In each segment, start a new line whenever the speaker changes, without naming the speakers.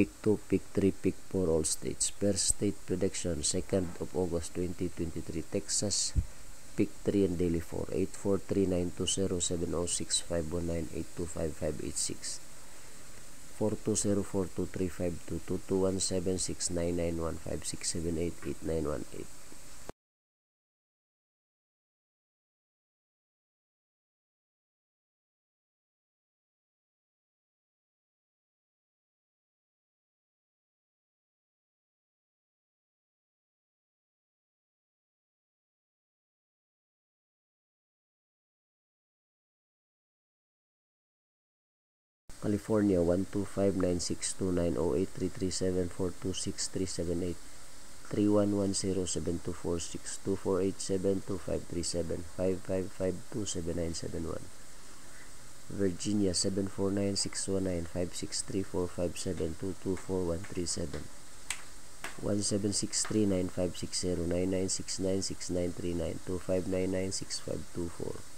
Pick 2, Pick 3, Pick 4 all states. First state prediction, 2nd of August 2023, Texas. Pick 3 and Daily 4, 843-920-706-519-825-586. 420-42352, California 12596290833742637831107246248725372 555272971 Virginia 7496195634572244137 1763956099696393925996524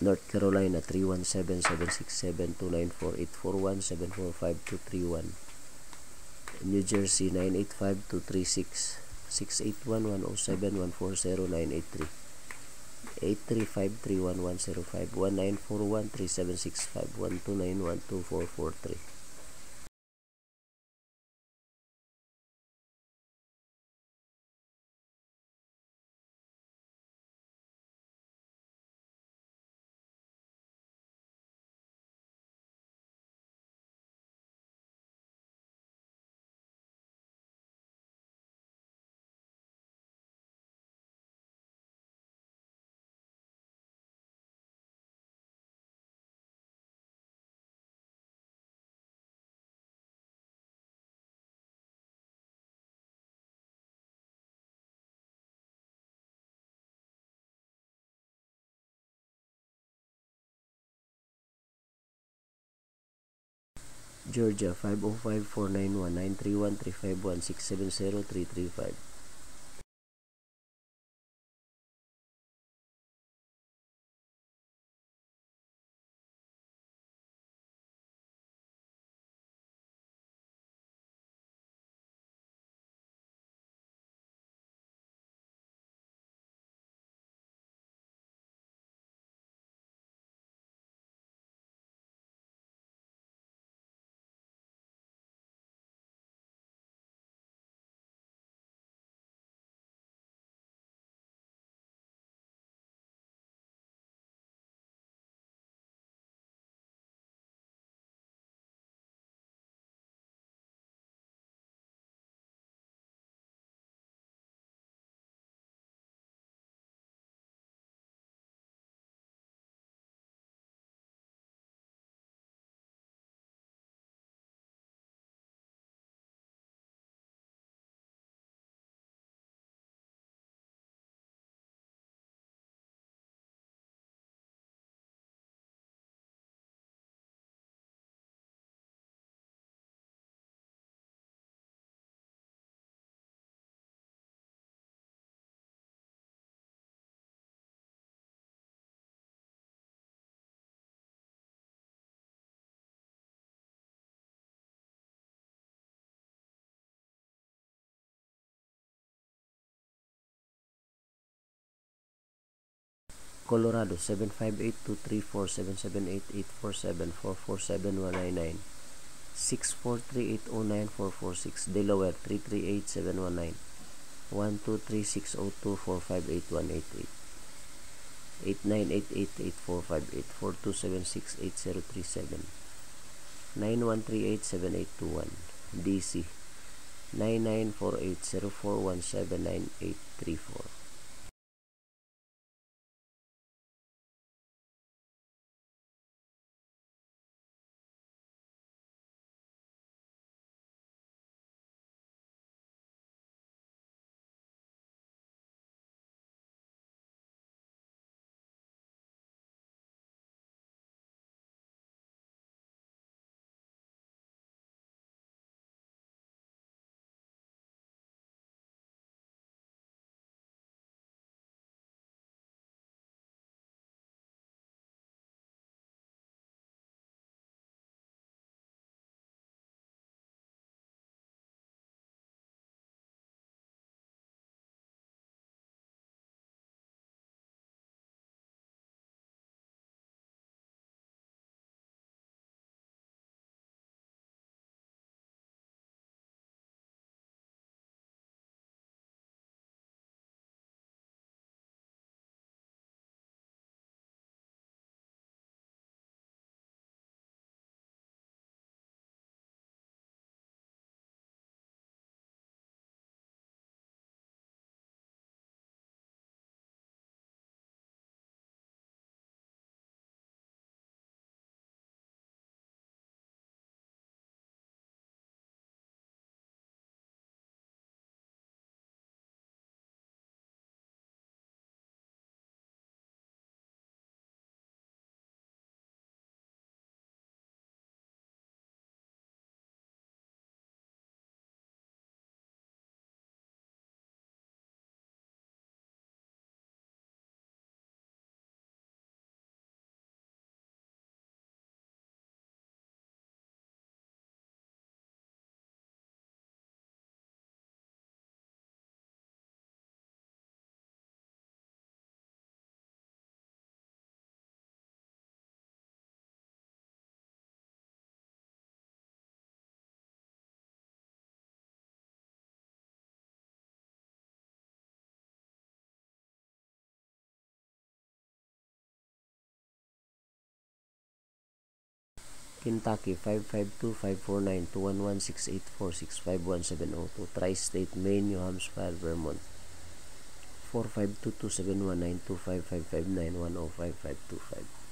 North Carolina 317-767-294-841-745-231 New Jersey 985-236 681-107-140-983 835-31105 1941-3765 Georgia 505-491-931-351-670-335 Colorado 758-234-778-847-447-199 643-809-446 Delaware 338-719 123-602-458-188 8988-8458 4276-8037 9138-7821 DC 9948-04179834 Kentucky 552-549-211-684-651-702 Tri-State Maine, New Hampshire, Vermont 452-271-925-559-105-525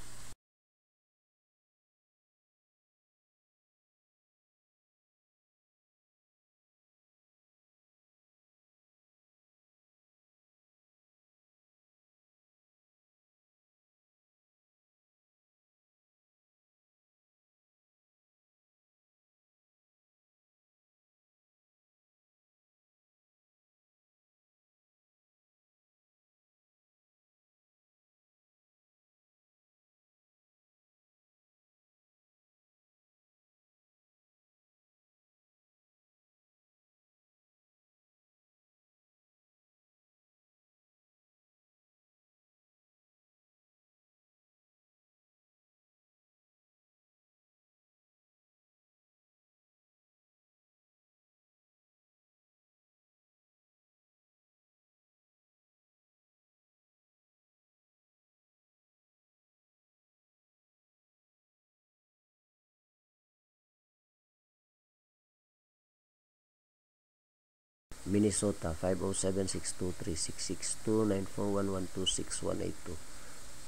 Minnesota 507-623-662-941-126-182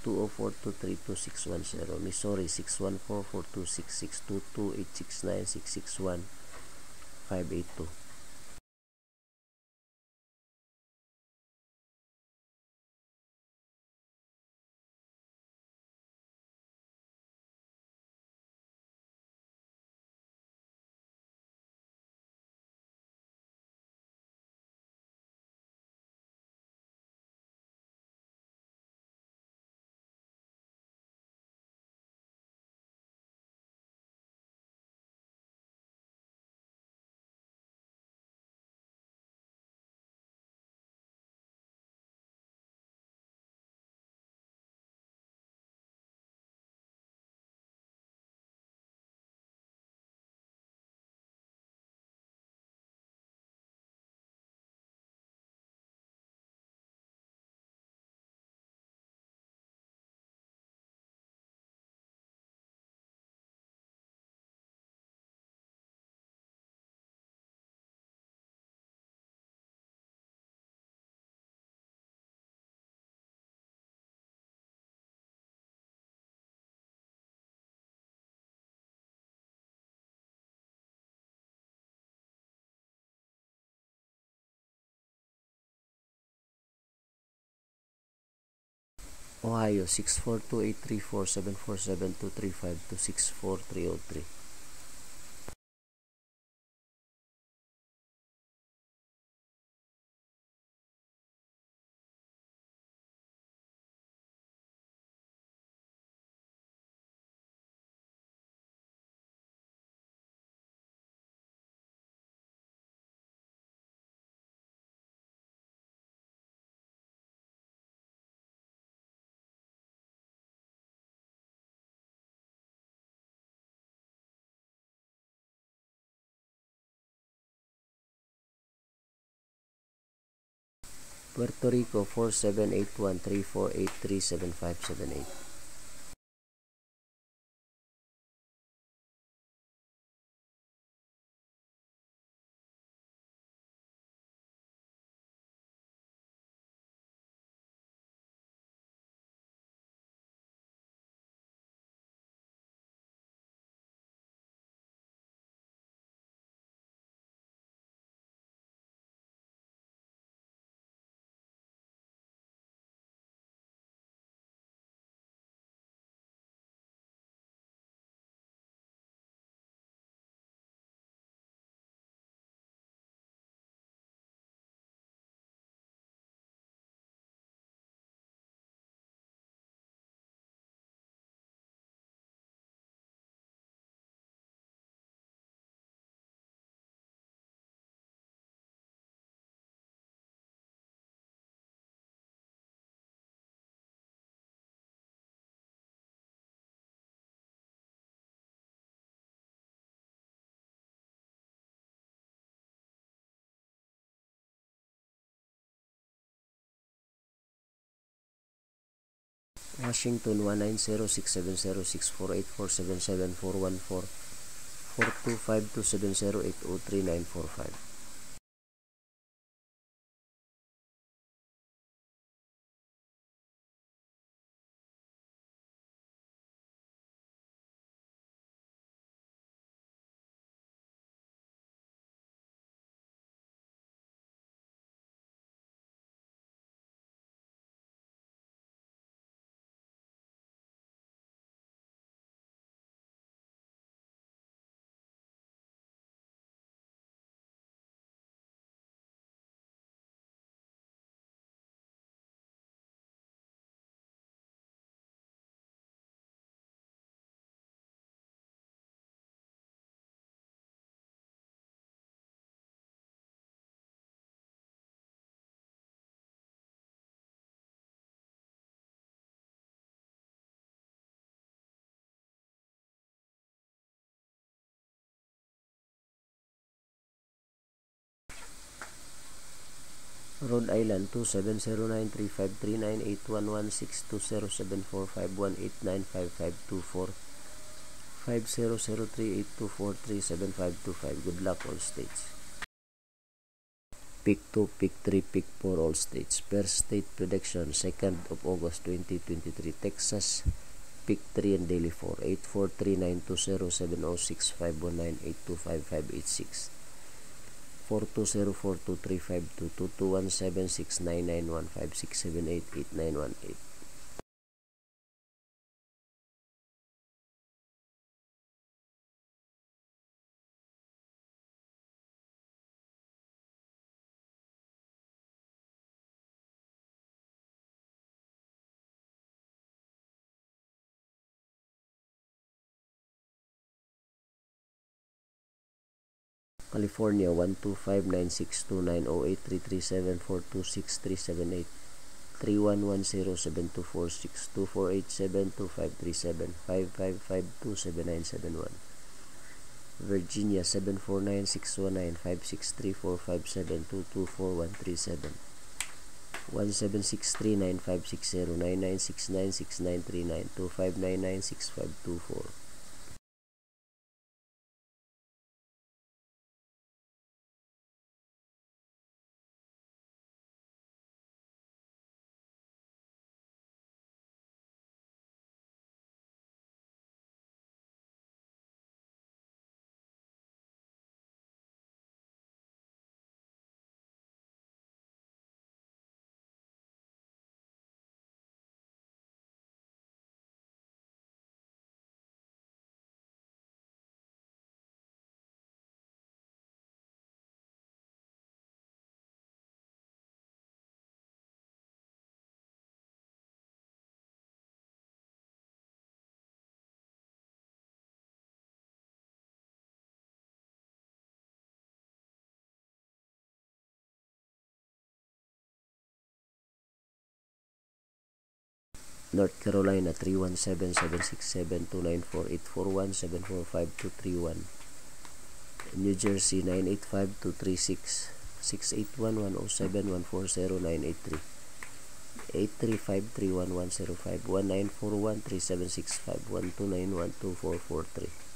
204-232-610 Missouri 614-426-622-869-661-582 Ohio 642-834-747-235-264-303. Puerto Rico 4781-3483-7578. Washington 190-670-648-477-414 425-270-803-945 Rhode Island 2709-353981162074518955245 500382437525 Good luck all states. Pick 2, Pick 3, Pick 4 all states. First state prediction 2nd of August 2023 Texas. Pick 3 and Daily 4 843-920-706-519-825-586 420-42352-2176-991-5678-8918 California 12596290833742637 3110724624872537 55527971 Virginia 7496195634572244137 1769-560-9969-6939-2599-6524 North Carolina 317-767-294-841-745-231 New Jersey 985-236 681-107-140-983 835-31105 1941-3765 1291-2443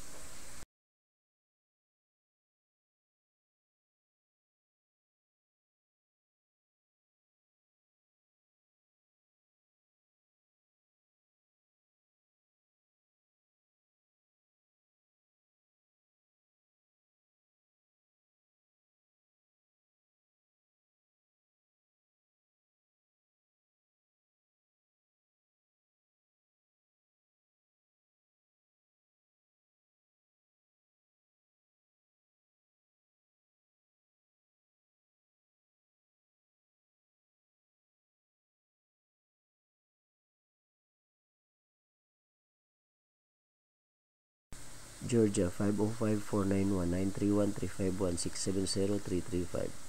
Georgia 505-491-931-351-670-335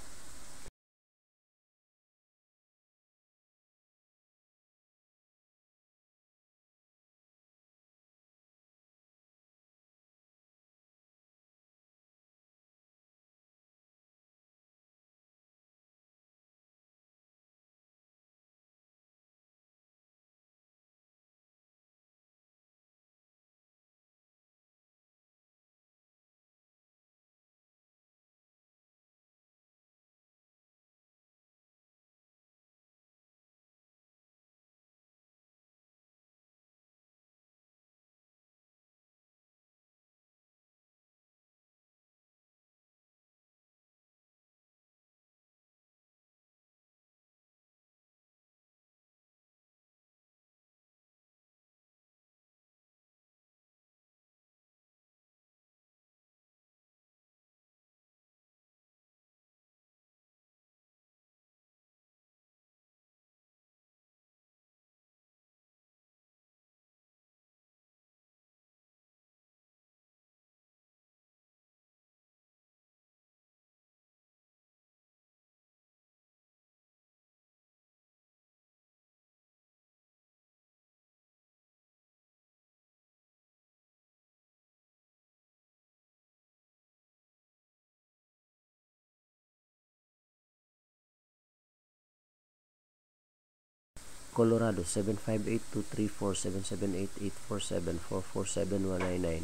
Colorado 758-234-778-847-447-199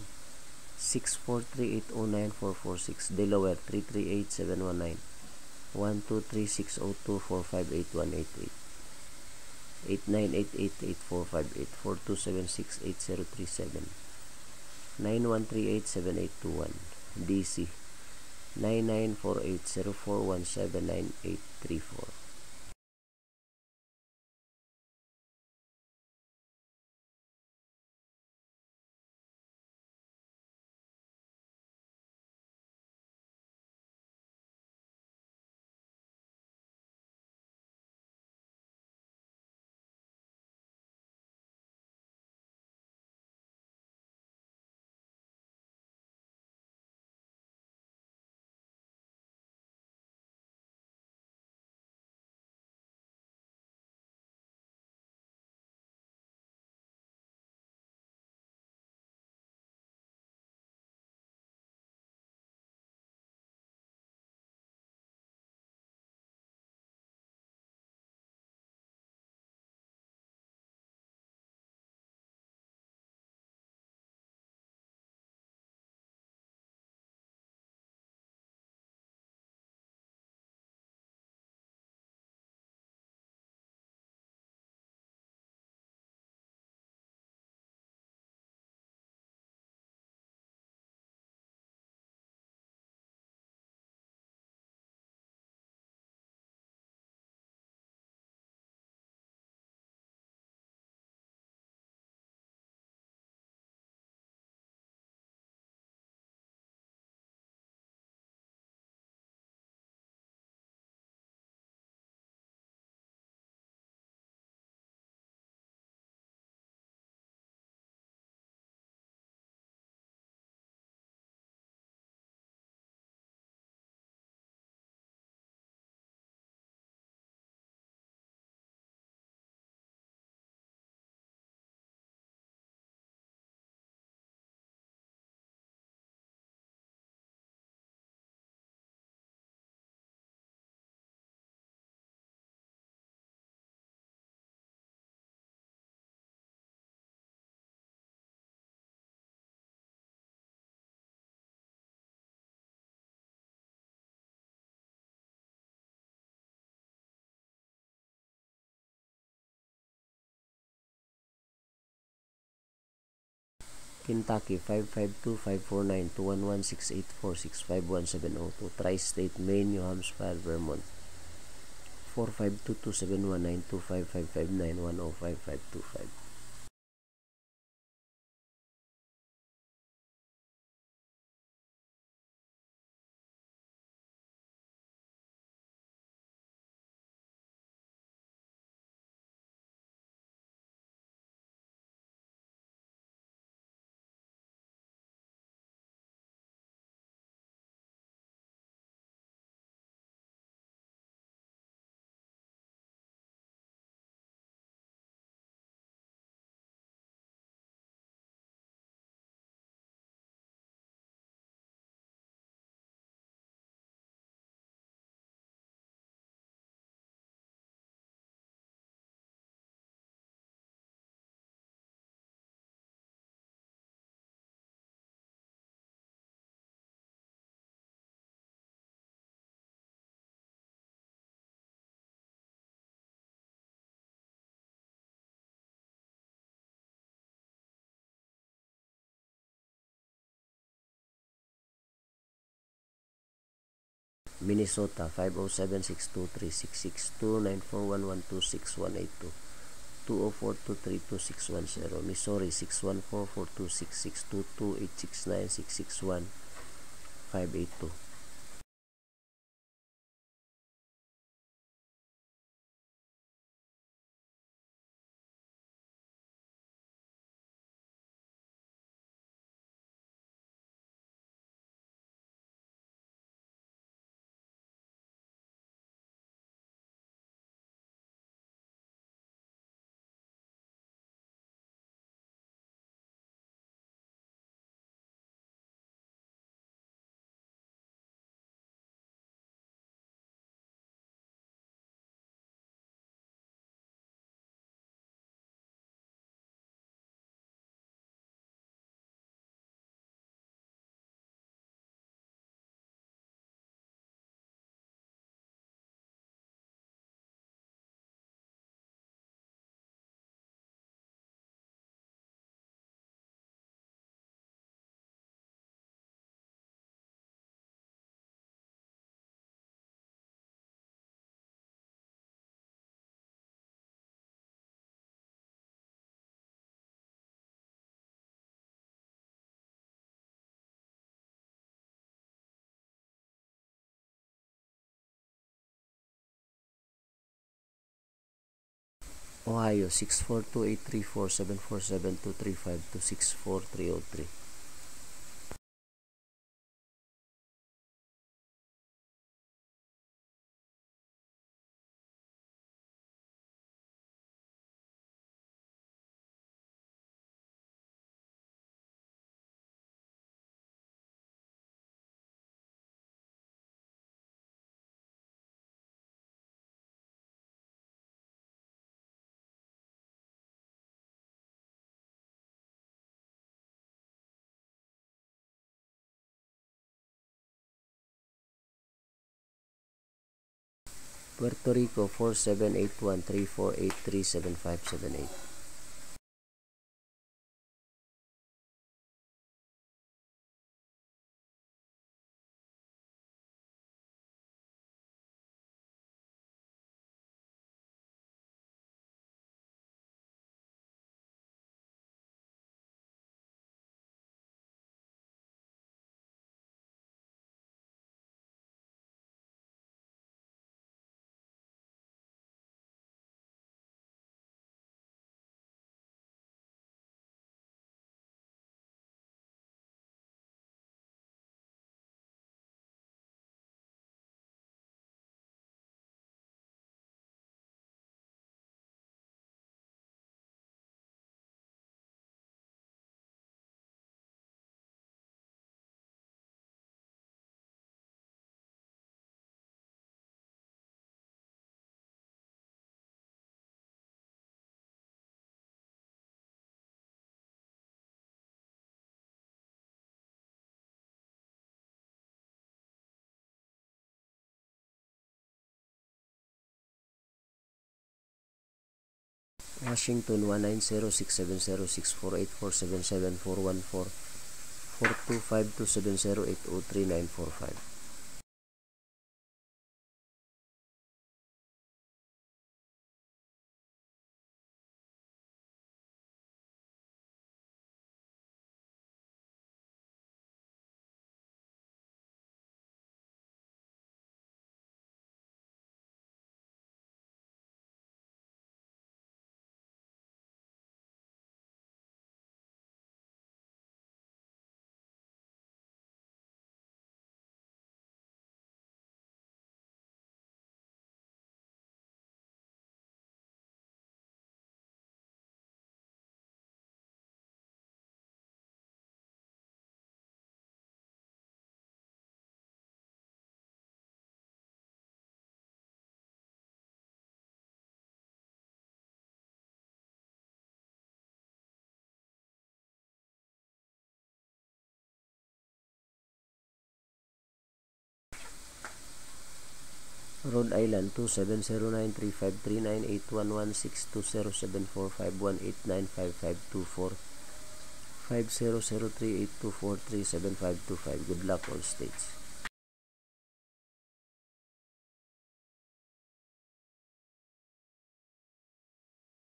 643-809-446 Delaware 338-719 123-602-458-188 8988-8458 4276-8037 9138-7821 DC 9948-0417-9834 Kentucky 552-549-211-684-651-702 Tri-State Maine, New Hampshire, Vermont 452-271-925-559-105-525 Minnesota 507-623-662-941-126-182 204-232-610 Missouri 614-426-622-869-661-582 Ohio 642-834-747-235-264-303 Puerto Rico 478134837578 Washington 190670648477414 4252708039545 Rhode Island 270935398116207451895524 500382437525 Good luck all states.